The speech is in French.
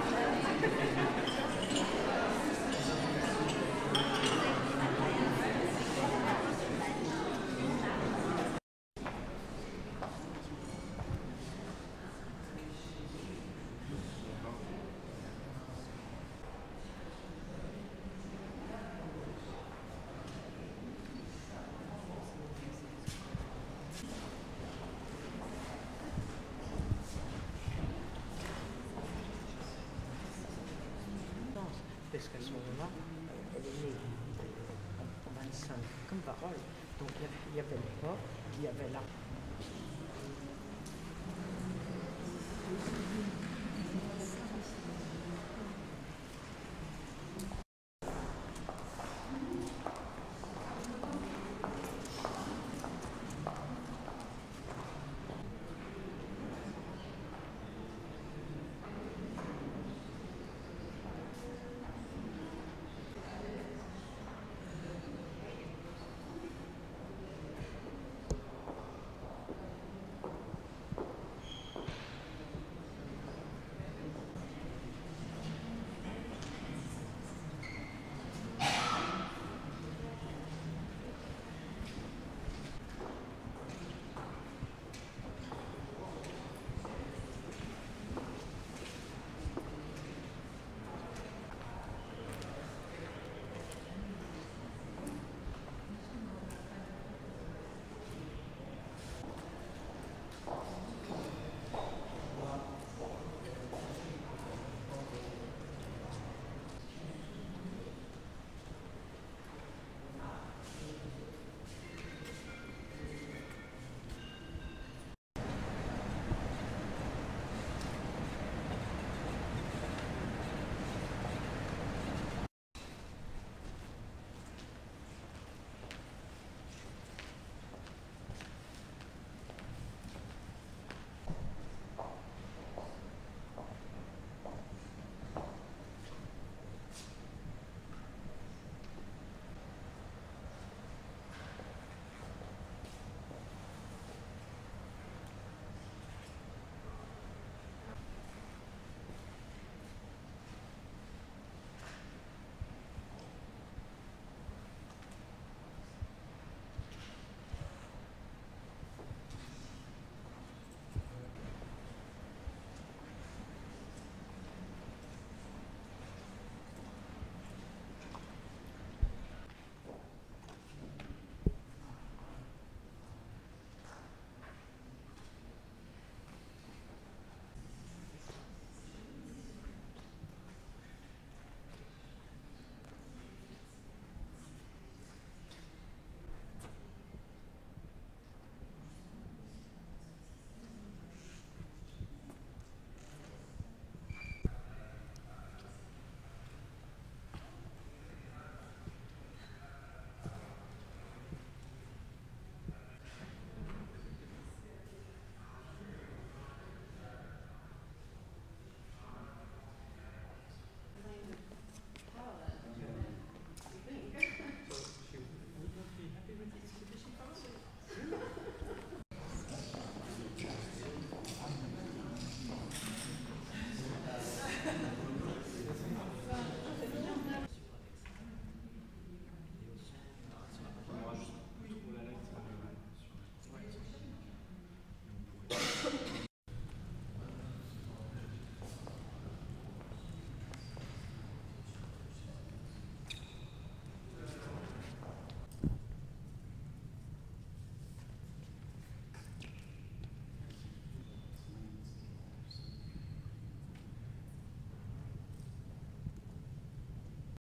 thank parce qu'à ce moment-là, elle est née en 25 comme parole. Donc il y avait- le corps, il y avait la